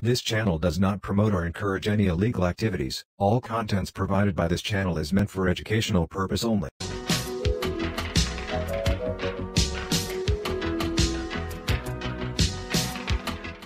This channel does not promote or encourage any illegal activities. All contents provided by this channel is meant for educational purpose only.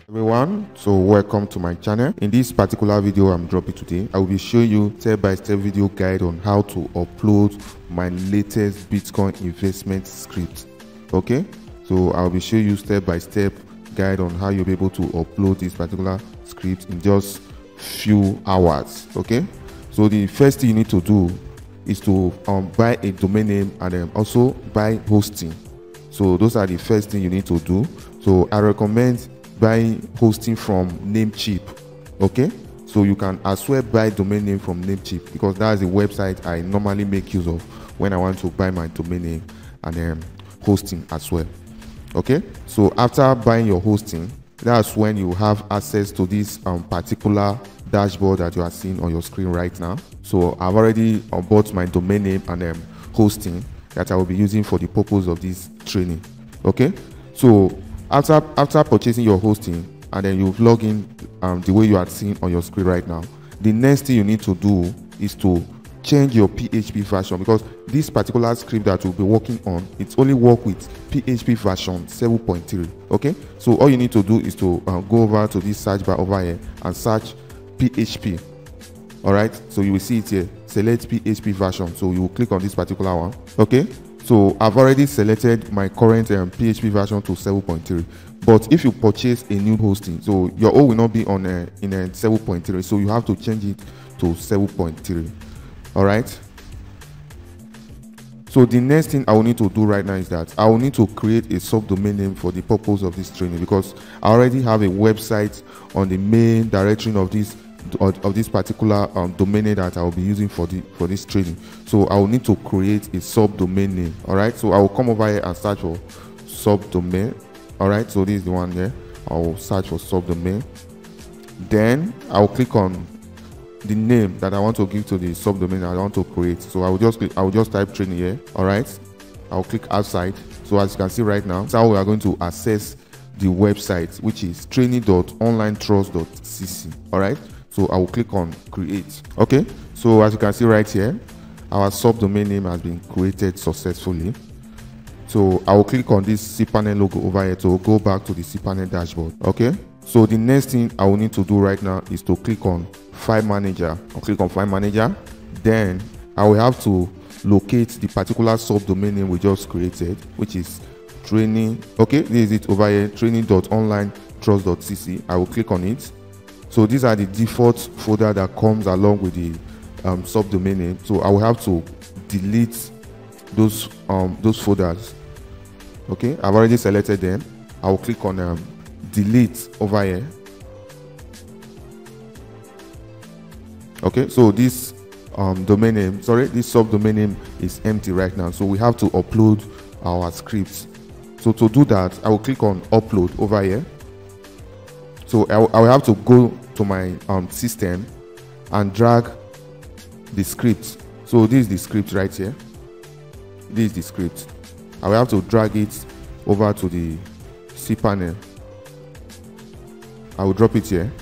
everyone so welcome to my channel in this particular video i'm dropping today i will be showing you step-by-step video guide on how to upload my latest bitcoin investment script okay so i'll be showing you step-by-step guide on how you'll be able to upload this particular script in just few hours okay so the first thing you need to do is to um, buy a domain name and then also buy hosting so those are the first thing you need to do so i recommend buying hosting from Namecheap. Okay, so you can as well buy domain name from Namecheap because that's the website I normally make use of when I want to buy my domain name and um, hosting as well. Okay, so after buying your hosting, that's when you have access to this um, particular dashboard that you are seeing on your screen right now. So I've already uh, bought my domain name and um, hosting that I will be using for the purpose of this training. Okay, so after after purchasing your hosting and then you log in um, the way you are seeing on your screen right now the next thing you need to do is to change your php version because this particular script that we'll be working on it's only work with php version 7.3 okay so all you need to do is to uh, go over to this search bar over here and search php all right so you will see it here select php version so you will click on this particular one okay so I've already selected my current um, PHP version to 7.3. But if you purchase a new hosting, so your own will not be on a, in a 7.3, so you have to change it to 7.3. All right. So the next thing I will need to do right now is that I will need to create a subdomain name for the purpose of this training because I already have a website on the main directory of this of, of this particular um, domain name that I will be using for the for this training. So I will need to create a subdomain name. All right. So I will come over here and search for subdomain. All right. So this is the one here. I will search for subdomain. Then I will click on the name that I want to give to the subdomain I want to create. So I will just I will just type training here. All right. I will click outside. So as you can see right now, how we are going to access the website, which is training.onlinetrust.cc. All right. So I will click on create. Okay. So as you can see right here, our subdomain name has been created successfully. So I will click on this cPanel logo over here to go back to the cPanel dashboard. Okay. So the next thing I will need to do right now is to click on File Manager. I'll click on File Manager. Then I will have to locate the particular subdomain name we just created, which is training. Okay, this is it over here, training.onlinetrust.cc. I will click on it so these are the default folder that comes along with the um, subdomain name. So I will have to delete those um, those folders. Okay, I've already selected them. I will click on um, delete over here. Okay, so this um, domain name, sorry, this subdomain name is empty right now. So we have to upload our scripts. So to do that, I will click on upload over here. So I will, I will have to go to my um, system and drag the script. So this is the script right here. This is the script. I will have to drag it over to the cPanel. I will drop it here.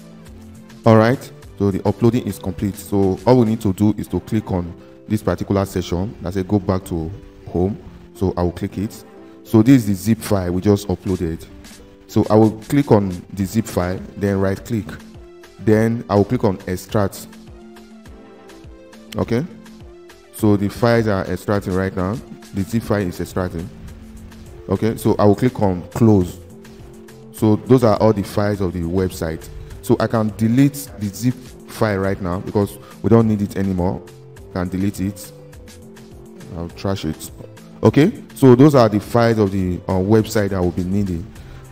All right. So the uploading is complete. So all we need to do is to click on this particular session. That's say go back to home. So I will click it. So this is the zip file we just uploaded. So I will click on the zip file, then right click then I will click on extract. Okay. So the files are extracting right now. The zip file is extracting. Okay. So I will click on close. So those are all the files of the website. So I can delete the zip file right now because we don't need it anymore. Can delete it. I'll trash it. Okay. So those are the files of the uh, website I will be needing.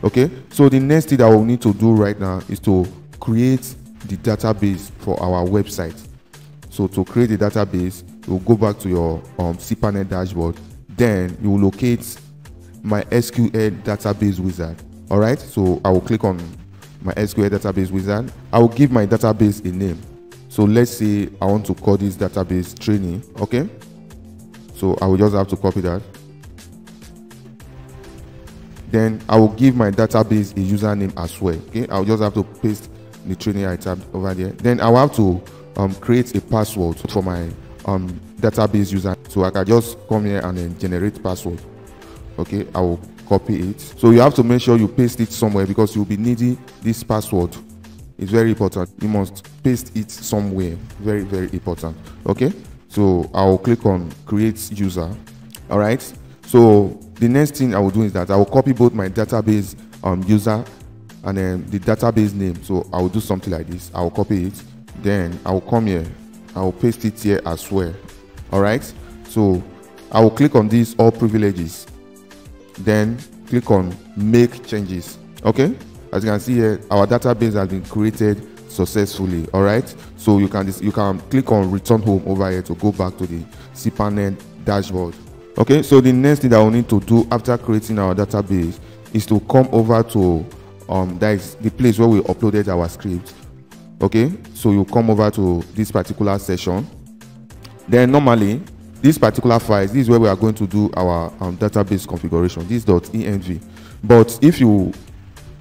Okay. So the next thing I will need to do right now is to create the database for our website. So to create the database, you'll go back to your um, cPanel dashboard. Then you will locate MySQL database wizard. All right. So I will click on MySQL database wizard. I will give my database a name. So let's say I want to call this database training. Okay. So I will just have to copy that. Then I will give my database a username as well. Okay. I'll just have to paste the training I tabbed over there. Then I will have to um, create a password for my um, database user. So I can just come here and then generate password. Okay, I will copy it. So you have to make sure you paste it somewhere because you'll be needing this password. It's very important. You must paste it somewhere. Very, very important. Okay, so I'll click on create user. All right. So the next thing I will do is that I will copy both my database um, user and then the database name. So I will do something like this. I will copy it. Then I will come here. I will paste it here as well. All right. So I will click on these all privileges. Then click on make changes. Okay. As you can see here, our database has been created successfully. All right. So you can you can click on return home over here to go back to the cPanel dashboard. Okay. So the next thing that we need to do after creating our database is to come over to um that is the place where we uploaded our script okay so you come over to this particular session then normally this particular file this is where we are going to do our um, database configuration. This .env but if you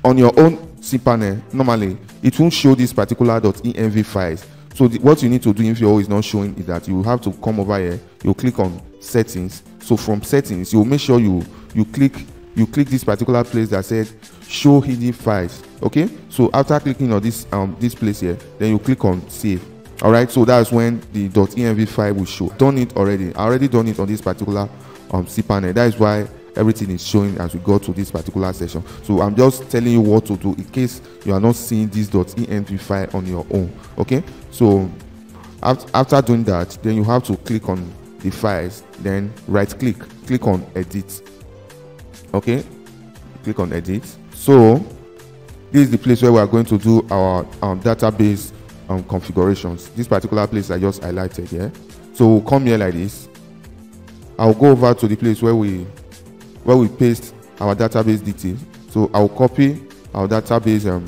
on your own cPanel normally it won't show this particular .env files. So the, what you need to do if your is not showing is that you have to come over here you click on settings. So from settings you make sure you you click you click this particular place that said show hidden files okay? So after clicking on this um this place here then you click on save all right so that's when the. env file will show. Done it already. I already done it on this particular um cpanel. That is why everything is showing as we go to this particular session. So i'm just telling you what to do in case you are not seeing this. env file on your own okay? So after doing that then you have to click on the files then right click click on edit okay? Click on edit. So this is the place where we are going to do our um, database um, configurations. This particular place i just highlighted here so we'll come here like this. I'll go over to the place where we where we paste our database details. So i'll copy our database um,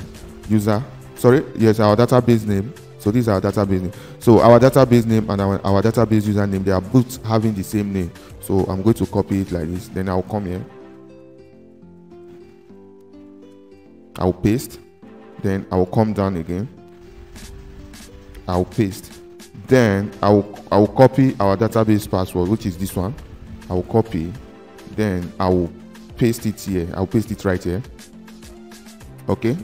user. Sorry? Yes our database name. So this is our database name. So our database name and our, our database username they are both having the same name. So i'm going to copy it like this. Then i'll come here. I'll paste, then I'll come down again. I'll paste. Then I'll I'll copy our database password, which is this one. I'll copy, then I'll paste it here. I'll paste it right here. Okay.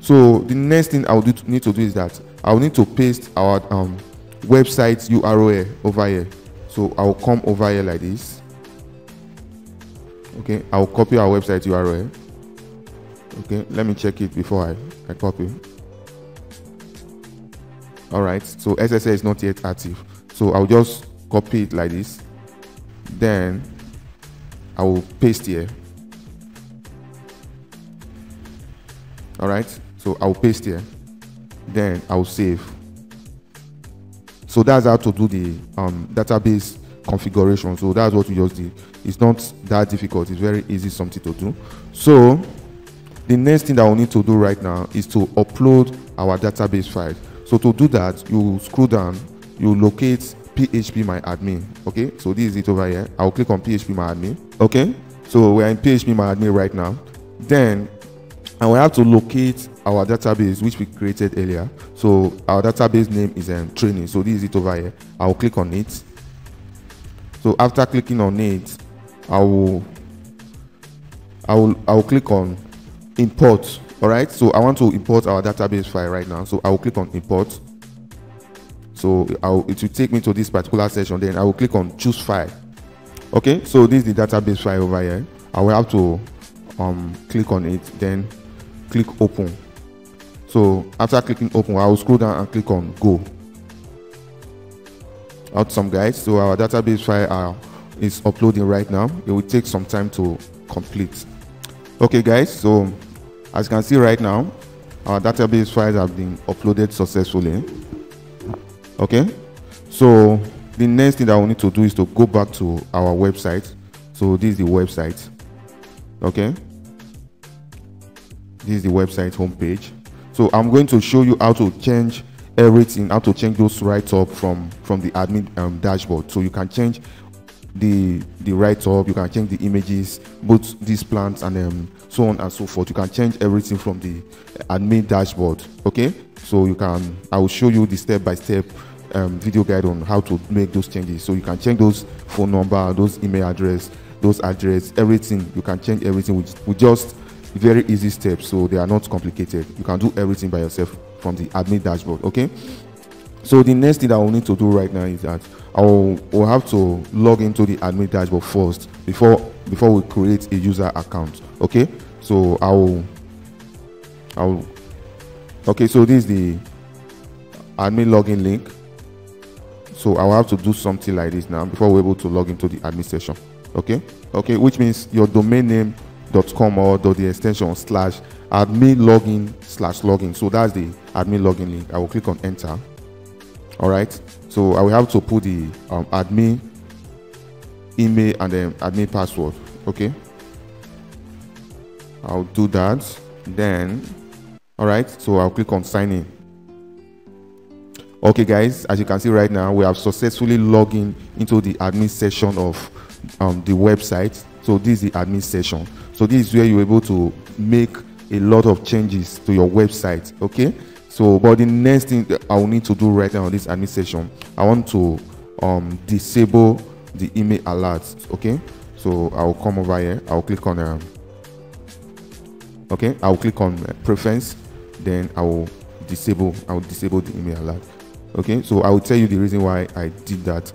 So the next thing I'll do to, need to do is that I'll need to paste our um, website URL over here. So I'll come over here like this. Okay, I'll copy our website URL okay let me check it before I, I copy all right so SSL is not yet active. So I'll just copy it like this. Then I will paste here. All right so I'll paste here. Then I'll save. So that's how to do the um, database configuration. So that's what we just did. It's not that difficult. It's very easy something to do. So the next thing that we need to do right now is to upload our database file. So to do that, you scroll down, you locate phpMyAdmin. Okay, so this is it over here. I'll click on phpMyAdmin. Okay, so we're in phpMyAdmin right now. Then I will have to locate our database which we created earlier. So our database name is um, training. So this is it over here. I'll click on it. So after clicking on it, I will I will I will click on import all right so i want to import our database file right now. So i will click on import. So I'll, it will take me to this particular section then i will click on choose file. Okay so this is the database file over here. I will have to um click on it then click open. So after clicking open i will scroll down and click on go. Out some guys. So our database file uh, is uploading right now. It will take some time to complete. Okay guys so as you can see right now, our database files have been uploaded successfully. Okay, so the next thing that we need to do is to go back to our website. So this is the website. Okay, this is the website homepage. So I'm going to show you how to change everything, how to change those right up from from the admin um, dashboard. So you can change the the write up you can change the images both these plants and um, so on and so forth. You can change everything from the admin dashboard okay? So you can i will show you the step by step um, video guide on how to make those changes. So you can change those phone number those email address those address everything. You can change everything with, with just very easy steps. So they are not complicated. You can do everything by yourself from the admin dashboard okay? So the next thing that we'll need to do right now is that I will have to log into the admin dashboard first before before we create a user account. Okay, so I will I will okay. So this is the admin login link. So I will have to do something like this now before we're able to log into the admin session. Okay, okay, which means your domain name dot com or dot the extension slash admin login slash login. So that's the admin login link. I will click on enter all right so i will have to put the um, admin email and then admin password okay? I'll do that then all right so i'll click on sign in. Okay guys as you can see right now we have successfully logged in into the admin session of um, the website. So this is the admin session so this is where you're able to make a lot of changes to your website okay? So, but the next thing I will need to do right now on this admin administration, I want to um, disable the email alerts. Okay, so I will come over here. I will click on um, okay. I will click on uh, preference. Then I will disable. I will disable the email alert. Okay, so I will tell you the reason why I did that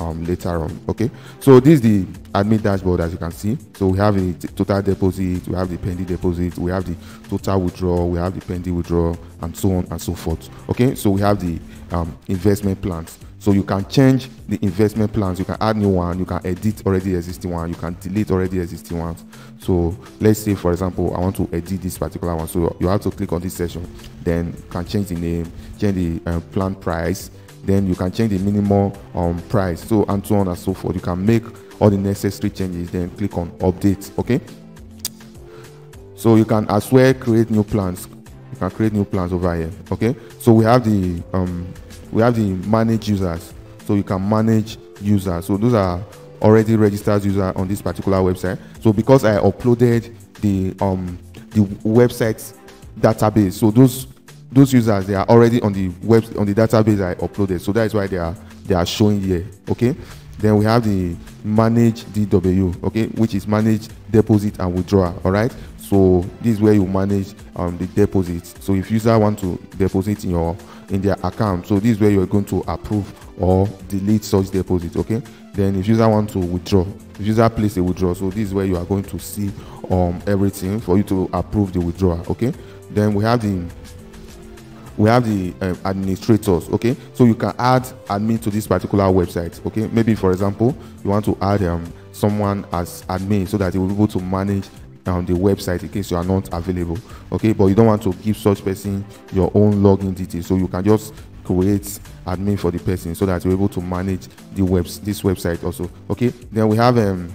um, later on. Okay, so this is the admin dashboard as you can see. So we have a total deposit, we have the pending deposit, we have the total withdrawal, we have the pending withdrawal, and so on and so forth. Okay, so we have the um, investment plans. So you can change the investment plans, you can add new one, you can edit already existing one, you can delete already existing ones. So let's say for example, I want to edit this particular one. So you have to click on this section, then you can change the name, change the uh, plan price, then you can change the minimum um, price. So and so on and so forth. You can make all the necessary changes. Then click on update. Okay? So you can as well create new plans. You can create new plans over here. Okay? So we have the um we have the manage users so you can manage users so those are already registered users on this particular website so because i uploaded the um the website database so those those users they are already on the web on the database I uploaded, so that is why they are they are showing here. Okay. Then we have the manage DW, okay, which is manage deposit and withdrawal. All right. So this is where you manage um, the deposits So if user want to deposit in your in their account, so this is where you're going to approve or delete such deposit. Okay. Then if user want to withdraw, if user place a withdrawal, so this is where you are going to see um everything for you to approve the withdrawal. Okay. Then we have the we have the um, administrators okay so you can add admin to this particular website okay maybe for example you want to add um, someone as admin so that they will be able to manage um, the website in case you are not available okay? But you don't want to give such person your own login details so you can just create admin for the person so that you're able to manage the webs this website also okay? Then we have um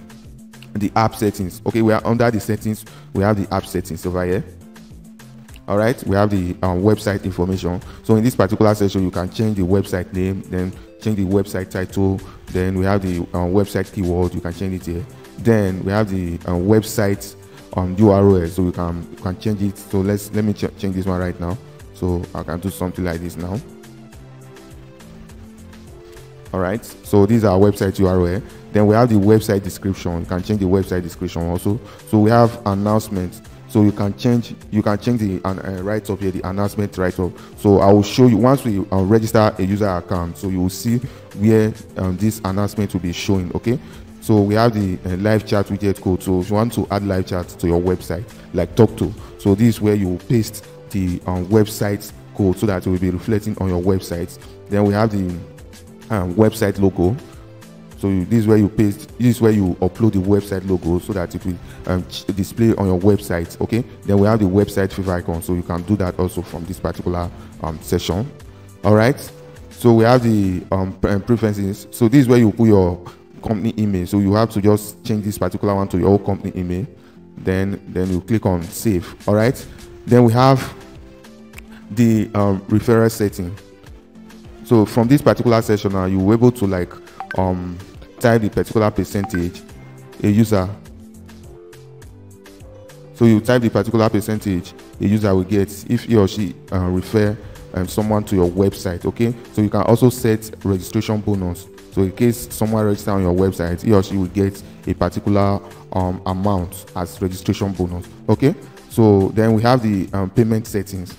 the app settings okay? We are under the settings we have the app settings over here. All right we have the um, website information. So in this particular section you can change the website name then change the website title then we have the um, website keyword you can change it here. Then we have the um, website um, url so you can can change it. So let's let me ch change this one right now. So i can do something like this now. All right. So these are website url then we have the website description. You can change the website description also. So we have announcements so you can change you can change the uh, right up here the announcement right up. So i will show you once we uh, register a user account so you will see where um, this announcement will be showing okay so we have the uh, live chat widget code. So if you want to add live chat to your website like Tawk.to so this is where you paste the um, website code so that it will be reflecting on your website. Then we have the um, website logo. So you, this is where you paste this is where you upload the website logo so that it will um, display on your website okay? Then we have the website favor icon. So you can do that also from this particular um, session. All right? So we have the um, preferences. So this is where you put your company email. So you have to just change this particular one to your company email. Then then you click on save. All right? Then we have the um, referral setting. So from this particular session now you're able to like um type the particular percentage a user. So you type the particular percentage a user will get if he or she uh, refer um, someone to your website okay? So you can also set registration bonus so in case someone registers on your website he or she will get a particular um, amount as registration bonus okay? So then we have the um, payment settings.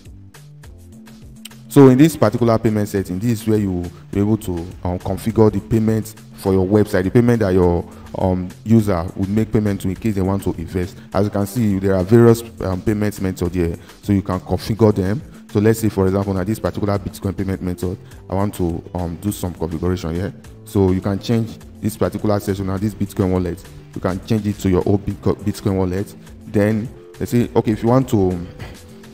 So in this particular payment setting this is where you will be able to um, configure the payment for your website the payment that your um, user would make payment to in case they want to invest. As you can see there are various um, payment methods here. So you can configure them so let's say for example now this particular bitcoin payment method i want to um, do some configuration here so you can change this particular session now this bitcoin wallet you can change it to your old bitcoin wallet. Then let's say okay if you want to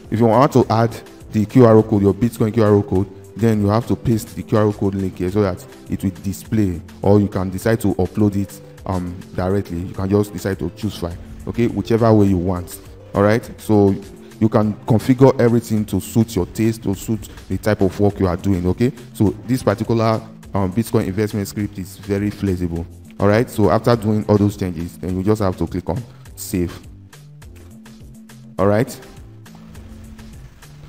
if you want to add the qr code your bitcoin qr code then you have to paste the qr code link here so that it will display or you can decide to upload it um, directly. You can just decide to choose file okay? Whichever way you want all right so you can configure everything to suit your taste to suit the type of work you are doing okay so this particular um, bitcoin investment script is very flexible all right so after doing all those changes then you just have to click on save all right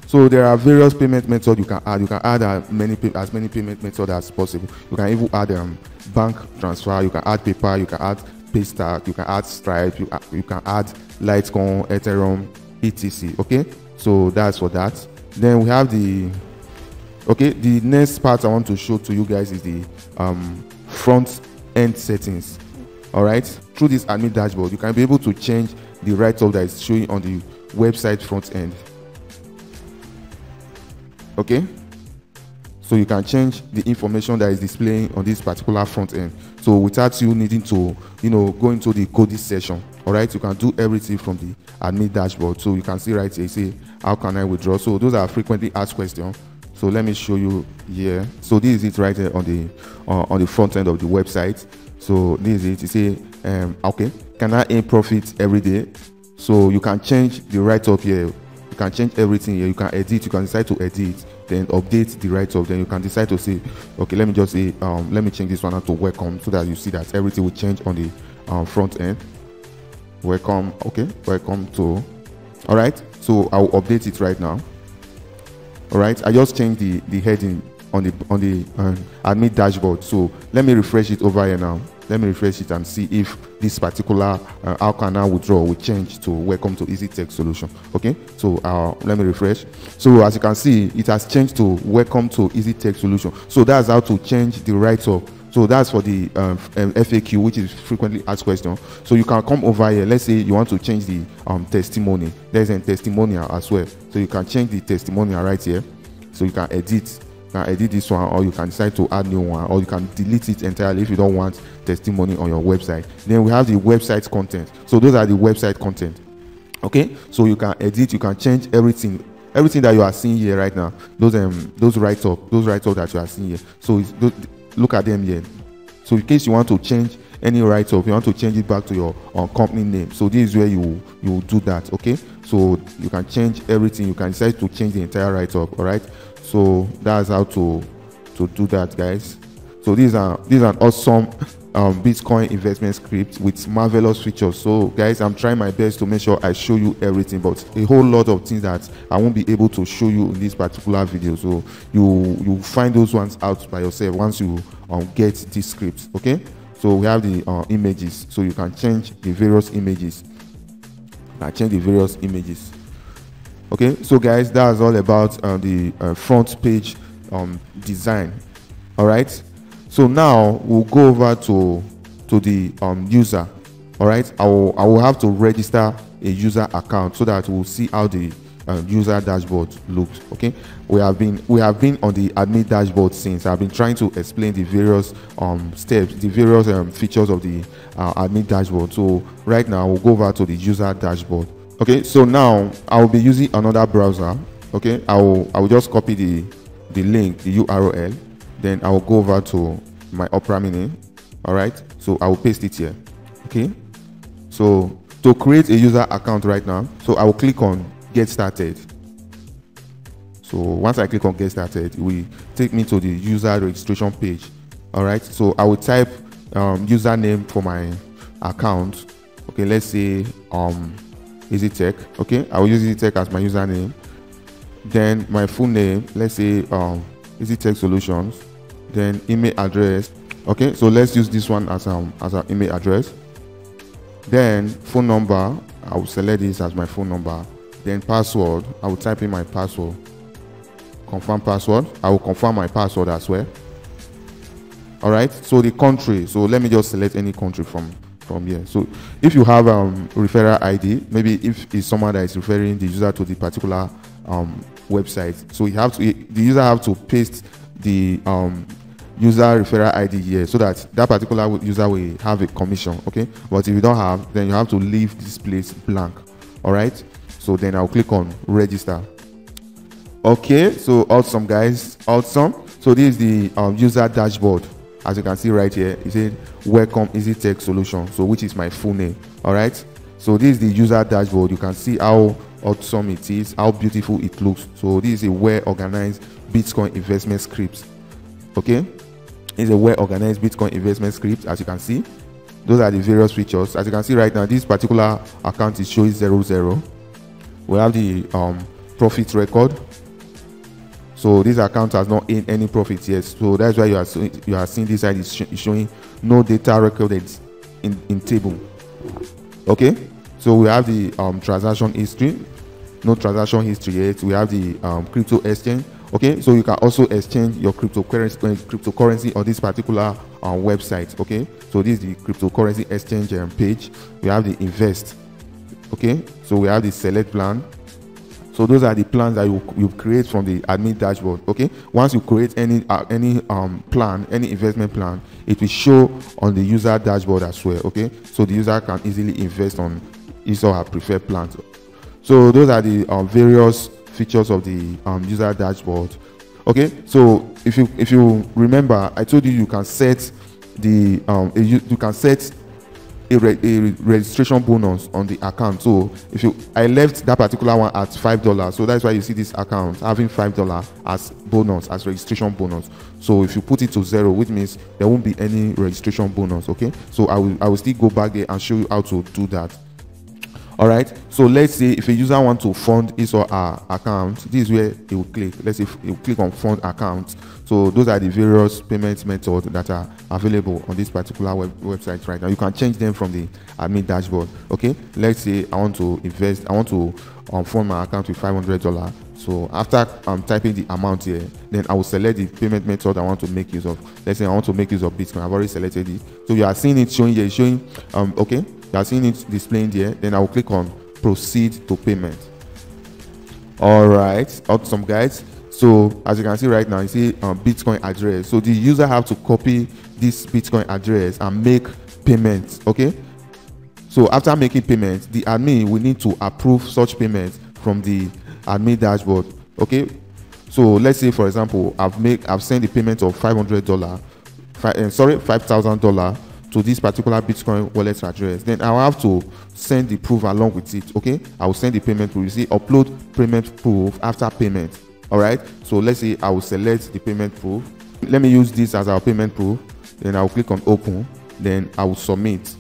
so there are various payment methods you can add. You can add uh, many as many payment methods as possible. You can even add um, bank transfer. You can add PayPal. You can add Paystack. You can add Stripe. You, uh, you can add Litecoin, Ethereum, etc. Okay, so that's for that. Then we have the okay. The next part I want to show to you guys is the um, front end settings. All right, through this admin dashboard, you can be able to change the write-up that is showing on the website front end okay so you can change the information that is displaying on this particular front end so without you needing to you know go into the coding session all right you can do everything from the admin dashboard. So you can see right here say how can i withdraw? So those are frequently asked questions. So let me show you here. So this is it right here on the uh, on the front end of the website. So this is it you say um okay can i earn profit every day? So you can change the write-up here. You can change everything here. You can edit, you can decide to edit, then update the write-up. Then you can decide to say, okay, let me just say, um, let me change this one out to welcome so that you see that everything will change on the um, front end. Welcome, okay, welcome to, all right. So I'll update it right now. All right, I just changed the the heading on the on the um, admin dashboard. So let me refresh it over here now let me refresh it and see if this particular uh, how can I withdraw will change to welcome to easy tech solution okay so uh, let me refresh so as you can see it has changed to welcome to easy tech solution so that's how to change the write-up so that's for the um, um FAQ, which is frequently asked question. So you can come over here. Let's say you want to change the um, testimony. There's a testimonial as well. So you can change the testimonial right here. So you can edit you can edit this one or you can decide to add new one or you can delete it entirely if you don't want testimony on your website then we have the website content so those are the website content okay so you can edit you can change everything everything that you are seeing here right now those um those write up those write up that you are seeing here so look at them here. So in case you want to change any write up you want to change it back to your uh, company name. So this is where you you do that okay? So you can change everything. You can decide to change the entire write up all right so that's how to to do that guys so these are these are awesome um, bitcoin investment script with marvelous features. So guys i'm trying my best to make sure i show you everything but a whole lot of things that i won't be able to show you in this particular video. So you you find those ones out by yourself once you um, get these scripts okay? So we have the uh, images. So you can change the various images. I change the various images. Okay? So guys that's all about uh, the uh, front page um, design. All right so now we'll go over to to the um, user. All right? I will, I will have to register a user account so that we'll see how the uh, user dashboard looks okay? We have been we have been on the admin dashboard since. I've been trying to explain the various um, steps the various um, features of the uh, admin dashboard. So right now we'll go over to the user dashboard. Okay? So now i will be using another browser okay? I will i will just copy the the link the url then i will go over to my opera mini all right so i will paste it here okay so to create a user account right now so i will click on get started so once i click on get started it will take me to the user registration page all right so i will type um, username for my account okay let's say um EasyTech. Okay, I will use EasyTech as my username. Then my full name, let's say um, EasyTech Solutions. Then email address. Okay, so let's use this one as um as an email address. Then phone number, I will select this as my phone number. Then password, I will type in my password. Confirm password. I will confirm my password as well. All right. So the country. So let me just select any country from from here. So if you have um referral ID, maybe if it's someone that is referring the user to the particular um website, so you have to the user have to paste the um user referral ID here so that that particular user will have a commission. Okay. But if you don't have, then you have to leave this place blank. All right. So then I'll click on register. Okay. So awesome, guys. Awesome. So this is the um, user dashboard as you can see right here it said welcome easy tech solution so which is my full name all right so this is the user dashboard you can see how awesome it is how beautiful it looks so this is a well organized bitcoin investment scripts. okay? It's a well organized bitcoin investment script as you can see. Those are the various features. As you can see right now this particular account is showing zero zero. We have the um, profit record. So this account has not earned any profit yet. So that's why you are you are seeing this side is sh showing no data recorded in in table. Okay? So we have the um, transaction history. No transaction history yet. We have the um, crypto exchange okay so you can also exchange your cryptocurrency cryptocurrency on this particular uh, website okay so this is the cryptocurrency exchange um, page we have the invest okay so we have the select plan so those are the plans that you, you create from the admin dashboard. Okay. Once you create any uh, any um, plan, any investment plan, it will show on the user dashboard as well. Okay. So the user can easily invest on his or her preferred plans. So those are the um, various features of the um, user dashboard. Okay. So if you if you remember, I told you you can set the um, you, you can set a, re a, registration bonus on the account. So if you, I left that particular one at five dollars, so that's why you see this account having five dollar as bonus as registration bonus. So if you put it to zero, which means there won't be any registration bonus. Okay, so I will I will still go back there and show you how to do that. All right. So let's say if a user want to fund his or her account, this is where he will click. Let's say he will click on fund account. So those are the various payment methods that are available on this particular web website right now. You can change them from the admin dashboard. Okay. Let's say I want to invest. I want to um, fund my account with five hundred dollar. So after I'm typing the amount here, then I will select the payment method I want to make use of. Let's say I want to make use of Bitcoin. I've already selected it. So you are seeing it showing here, showing um okay. You are seeing it displaying here. Then I will click on proceed to payment. All right, awesome guys. So as you can see right now, you see um, Bitcoin address. So the user have to copy this Bitcoin address and make payments. Okay. So after making payments, the admin will need to approve such payments from the admin dashboard. Okay. So let's say for example, I've make I've sent the payment of five hundred dollar, uh, sorry, five thousand dollar to this particular Bitcoin wallet address. Then I'll have to send the proof along with it. Okay. I will send the payment proof. You see, upload payment proof after payment all right so let's say i will select the payment proof let me use this as our payment proof then i'll click on open then i will submit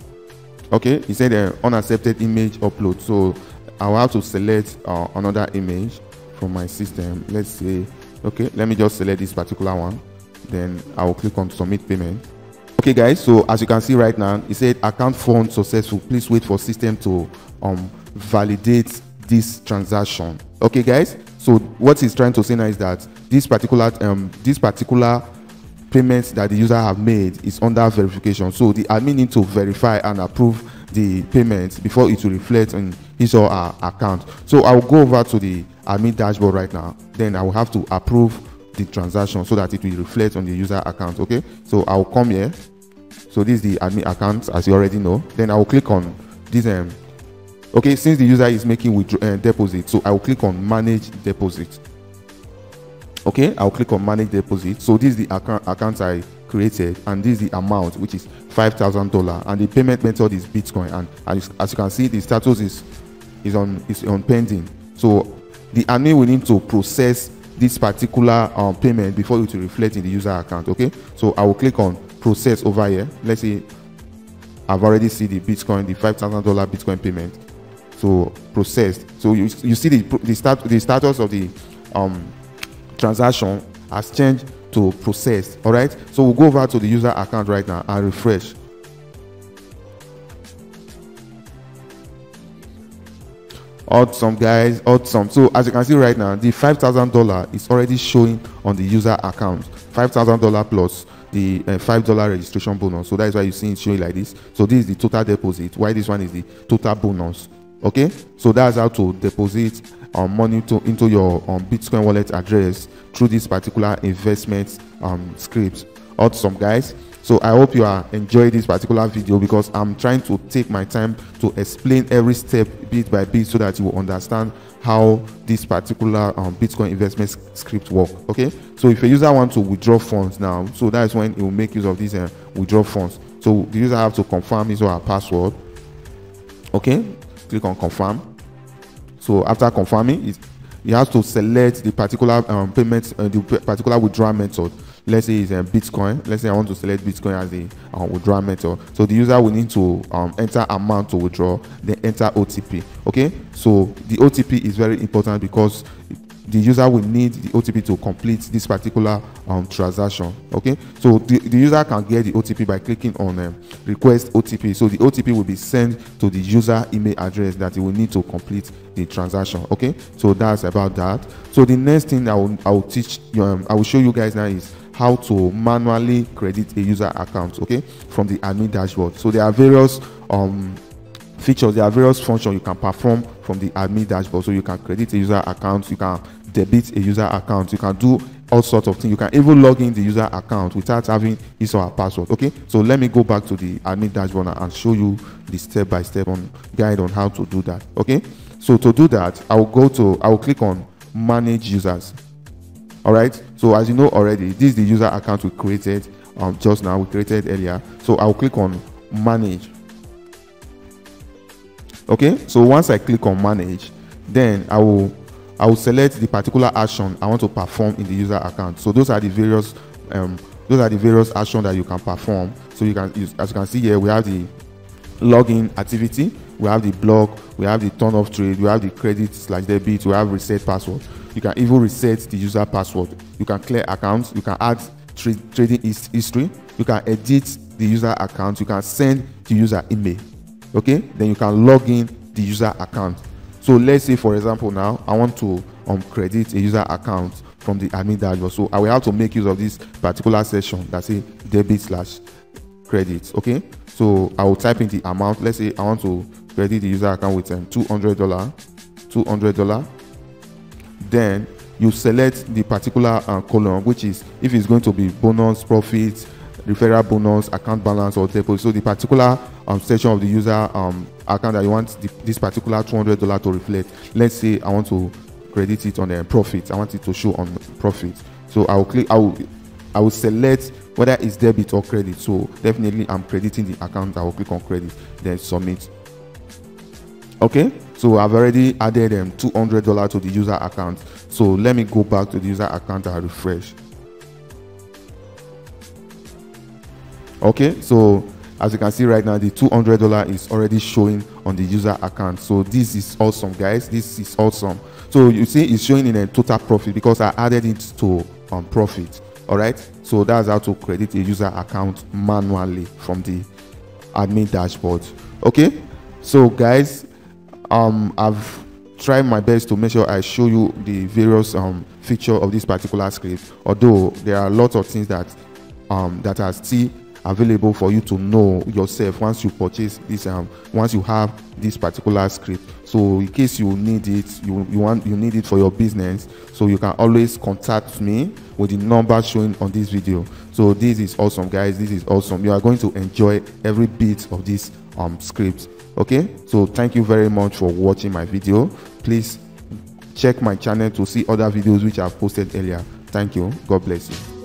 okay he said uh, unaccepted image upload so i'll have to select uh, another image from my system let's say okay let me just select this particular one then i will click on submit payment okay guys so as you can see right now it said account fund successful please wait for system to um validate this transaction okay guys so what he's trying to say now is that this particular um, this particular payment that the user have made is under verification. So the admin need to verify and approve the payment before it will reflect on his or her account. So I will go over to the admin dashboard right now. Then I will have to approve the transaction so that it will reflect on the user account. Okay. So I will come here. So this is the admin account as you already know. Then I will click on this um, okay since the user is making withdraw uh, deposit so i will click on manage deposit. Okay i'll click on manage deposit. So this is the account account i created and this is the amount which is five thousand dollar and the payment method is bitcoin. And as, as you can see the status is is on is on pending. So the admin will need to process this particular um, payment before it will reflect in the user account okay? So i will click on process over here let's say i've already see the bitcoin the five thousand dollar bitcoin payment. So processed. So you, you see the the start the status of the um transaction has changed to processed all right so we'll go over to the user account right now and refresh. Awesome guys awesome so as you can see right now the five thousand dollar is already showing on the user account. Five thousand dollar plus the uh, five dollar registration bonus. So that is why you see it showing like this. So this is the total deposit. Why this one is the total bonus? Okay? So that's how to deposit um, money to into your um, bitcoin wallet address through this particular investment um, script awesome guys so i hope you are enjoying this particular video because i'm trying to take my time to explain every step bit by bit so that you will understand how this particular um, bitcoin investment script work okay? So if a user want to withdraw funds now so that is when it will make use of these uh, withdraw funds. So the user have to confirm his or her password okay? Click on confirm. So after confirming it you have to select the particular um, payment uh, the particular withdrawal method let's say it's a bitcoin let's say i want to select bitcoin as a uh, withdrawal method. So the user will need to um, enter amount to withdraw then enter otp okay? So the otp is very important because the user will need the otp to complete this particular um, transaction okay? So the, the user can get the otp by clicking on um, request otp so the otp will be sent to the user email address that he will need to complete the transaction okay? So that's about that. So the next thing i will, I will teach you um, i will show you guys now is how to manually credit a user account okay from the admin dashboard. So there are various um features there are various functions you can perform from the admin dashboard. So you can credit a user account you can debit a user account you can do all sorts of things. You can even log in the user account without having his or her password okay? So let me go back to the admin dashboard and show you the step by step on guide on how to do that okay? So to do that i will go to i will click on manage users all right? So as you know already this is the user account we created um, just now we created earlier. So i'll click on manage. Okay? So once i click on manage then i will i will select the particular action i want to perform in the user account. So those are the various um, those are the various actions that you can perform. So you can use, as you can see here we have the login activity we have the block we have the turn off trade we have the credit slash debit we have reset password you can even reset the user password. You can clear accounts you can add tra trading history you can edit the user account you can send the user email okay? Then you can log in the user account. So let's say for example now i want to um credit a user account from the admin dashboard. So i will have to make use of this particular section that say debit slash credit okay? So i will type in the amount. Let's say i want to credit the user account with um, 200 dollar 200 dollar then you select the particular uh, column which is if it's going to be bonus profit referral bonus account balance or deposit. So the particular um, section of the user um, account that you want the, this particular 200 dollar to reflect let's say i want to credit it on the profit. I want it to show on profit. So i will click i will i will select whether it's debit or credit. So definitely i'm crediting the account i will click on credit then submit. Okay so i've already added um 200 dollar to the user account. So let me go back to the user account and refresh. Okay so as you can see right now the 200 dollar is already showing on the user account. So this is awesome guys. This is awesome. So you see it's showing in a total profit because i added it to um, profit. All right? So that's how to credit a user account manually from the admin dashboard. Okay? So guys um i've tried my best to make sure i show you the various um feature of this particular script although there are lots of things that um that are still available for you to know yourself once you purchase this um once you have this particular script. So in case you need it you you want you need it for your business so you can always contact me with the number showing on this video. So this is awesome guys. This is awesome. You are going to enjoy every bit of this um script okay? So thank you very much for watching my video. Please check my channel to see other videos which i've posted earlier. Thank you. God bless you